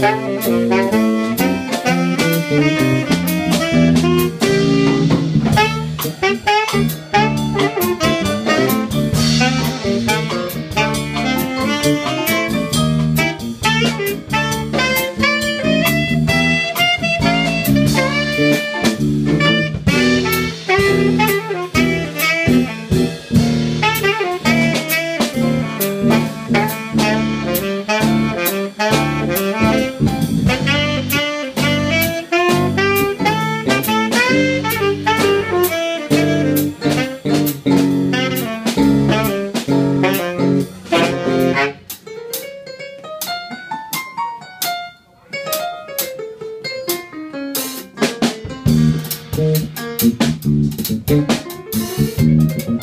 Thank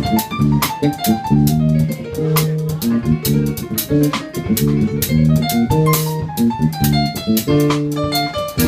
Thank you.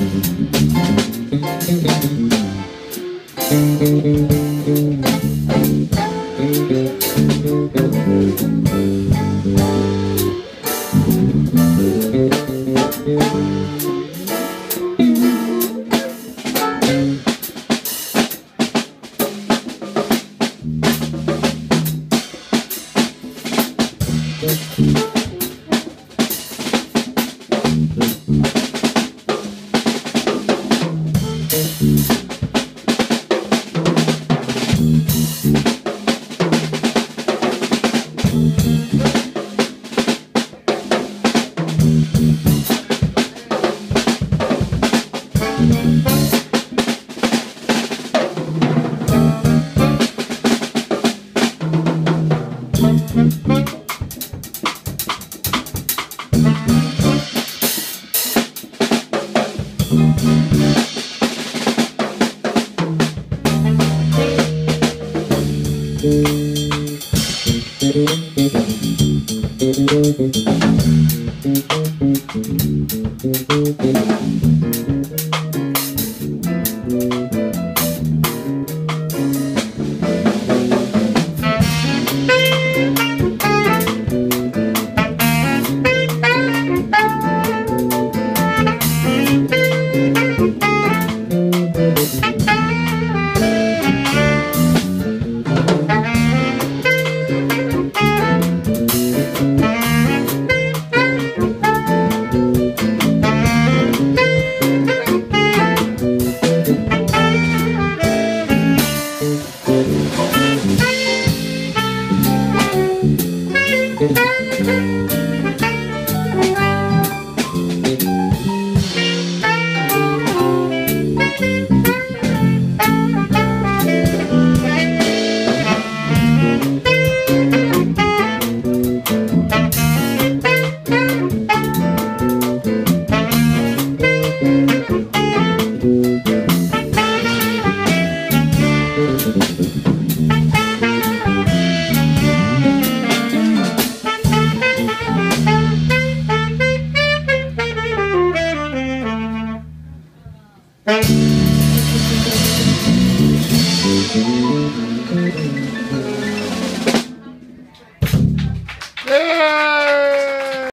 Thank you.